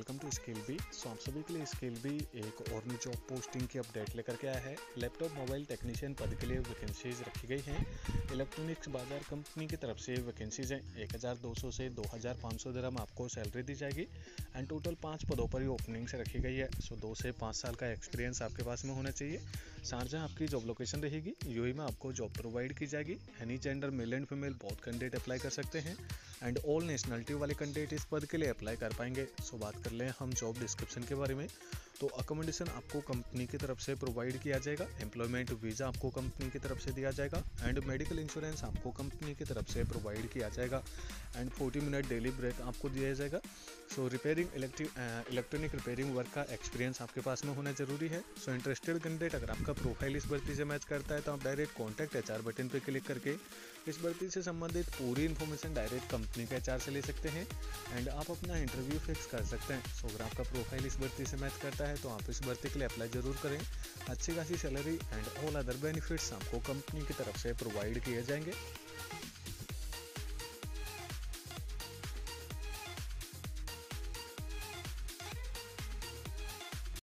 Skill B. So आप सभी के लिए स्किल बी एक और न्यू जॉब पोस्टिंग की अपडेट लेकर के आया है। लैपटॉप मोबाइल टेक्नीशियन पद के लिए वैकेंसीज रखी गई हैं। इलेक्ट्रॉनिक्स बाज़ार कंपनी की तरफ़ से वैकेंसीज हैं। 1200 से 2500 दरम आपको सैलरी दी जाएगी। एंड टोटल पाँच पदों पर ही ओपनिंग से रखी गई है। सो दो से पाँच साल का एक्सपीरियंस आपके पास में होना चाहिए। शारजा आपकी जॉब लोकेशन रहेगी। यू में आपको जॉब प्रोवाइड की जाएगी। Any gender male and female बहुत कैंडिडेट अप्लाई कर सकते हैं। एंड ऑल नेशनलिटी वाले कैंडिडेट इस पद के लिए अप्लाई कर पाएँगे। सो बात कर लें हम जॉब डिस्क्रिप्शन के बारे में। तो अकोमोडेशन आपको कंपनी की तरफ़ से प्रोवाइड किया जाएगा। एम्प्लॉयमेंट वीज़ा आपको कंपनी की तरफ़ से दिया जाएगा। एंड मेडिकल इंश्योरेंस आपको कंपनी की तरफ़ से प्रोवाइड किया जाएगा। एंड 40 मिनट डेली ब्रेक आपको दिया जाएगा। So repairing electronic repairing work का एक्सपीरियंस आपके पास में होना ज़रूरी है। सो इंटरेस्टेड कैंडिडेट अगर आपका प्रोफ़ाइल इस भर्ती से मैच करता है तो आप डायरेक्ट कॉन्टैक्ट एच बटन पर क्लिक करके इस भर्ती से संबंधित पूरी इन्फॉर्मेशन डायरेक्ट कंपनी के चार से ले सकते हैं? एंड आप अपना इंटरव्यू फिक्स कर सकते हैं। सो अगर आपका प्रोफ़ाइल इस भर्ती से मैच करता है तो आप इस भर्ती के लिए अप्लाई ज़रूर करें। अच्छी खासी salary and all other benefits आपको कंपनी की तरफ़ से प्रोवाइड किए जाएँगे।